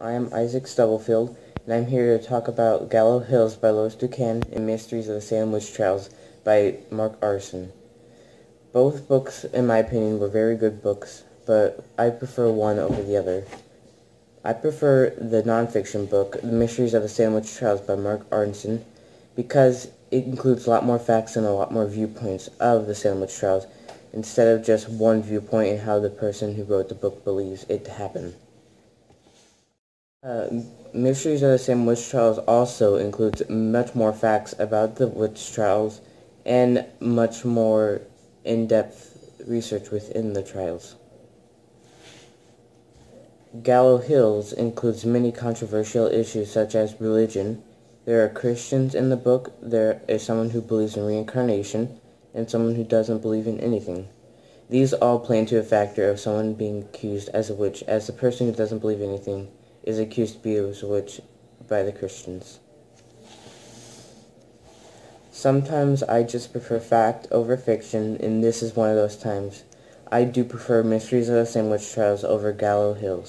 I am Isaac Stubblefield, and I'm here to talk about Gallows Hill by Lois Duncan and Mysteries of the Salem Witch Trials by Mark Arson. Both books, in my opinion, were very good books, but I prefer one over the other. I prefer the nonfiction book, The Mysteries of the Salem Witch Trials by Mark Arson, because it includes a lot more facts and a lot more viewpoints of the Salem Witch Trials, instead of just one viewpoint and how the person who wrote the book believes it to happen. Uh, Mysteries of the Salem Witch Trials also includes much more facts about the witch trials and much more in-depth research within the trials. Gallows Hill includes many controversial issues such as religion. There are Christians in the book, there is someone who believes in reincarnation, and someone who doesn't believe in anything. These all play into a factor of someone being accused as a witch, as the person who doesn't believe anything is accused to be a witch by the Christians. Sometimes I just prefer fact over fiction, and this is one of those times. I do prefer Mysteries of the Salem Witch Trials over Gallows Hill.